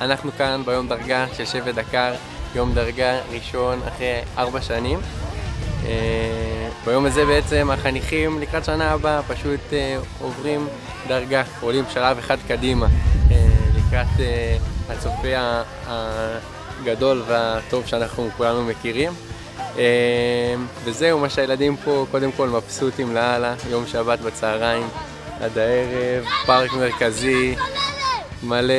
אנחנו כאן ביום דרגה של שבט דקר, יום דרגה ראשון אחרי ארבע שנים. אה, ביום הזה בעצם החניכים לקראת שנה הבאה פשוט אה, עוברים דרגה, עולים שלב אחד קדימה אה, לקראת הצופה הגדול והטוב שאנחנו כולנו מכירים. וזהו מה שהילדים פה קודם כל מבסוטים לאללה, יום שבת בצהריים עד הערב, פארק מרכזי, מלא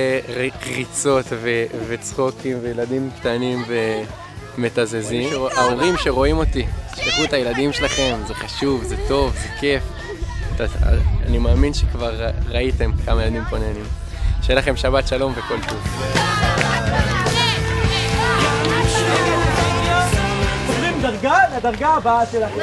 ריצות ו- וצחוקים וילדים קטנים ומתזזים. ההורים שרואים אותי, תשלחו את הילדים שלכם, זה חשוב, זה טוב, זה כיף. אני מאמין שכבר ראיתם כמה ילדים פה נהנים. שיהיה לכם שבת שלום וכל טוב. דרגה לדרגה הבאה שלכם.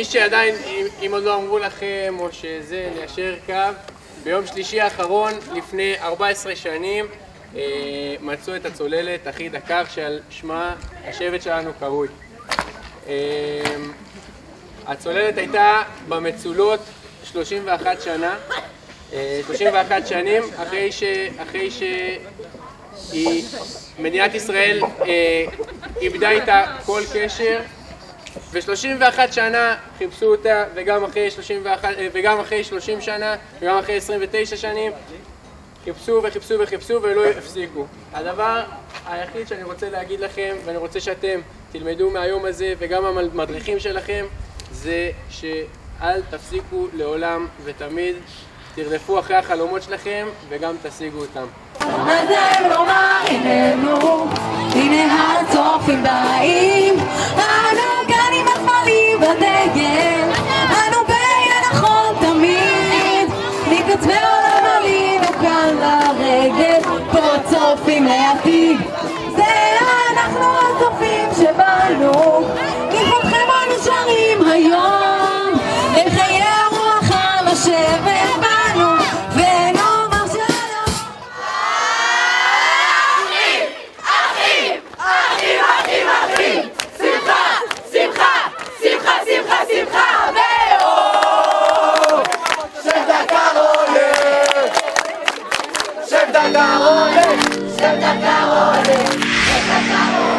מי שעדיין, אם עוד לא אמרו לכם, או שזה, ניישר קו, ביום שלישי האחרון, לפני 14 שנים, אה, מצאו את הצוללת הכי דקר שעל שמה השבט שלנו קרוי. אה, הצוללת הייתה במצולות 31 שנה, אה, 31 שנים אחרי, ש, אחרי שמדינת ישראל אה, איבדה איתה כל קשר ו-31 שנה חיפשו אותה, וגם אחרי, 31, וגם אחרי 30 שנה, וגם אחרי 29 שנים, חיפשו וחיפשו וחיפשו ולא הפסיקו. הדבר היחיד שאני רוצה להגיד לכם, ואני רוצה שאתם תלמדו מהיום הזה, וגם המדריכים שלכם, זה שאל תפסיקו לעולם ותמיד, תרדפו אחרי החלומות שלכם, וגם תשיגו אותם. הנה הצופים לעתיד זה אנחנו הצופים שבאנו לכבודכם אנו שרים היום לחיי הרוח הנושבת בנו ונאמר שלום אחים! אחים! אחים! אחים! אחים! שמחה! שמחה! שמחה! שמחה! שמחה! ואור! שם דקר עולה! שם דקר עולה! Santa Claus, Santa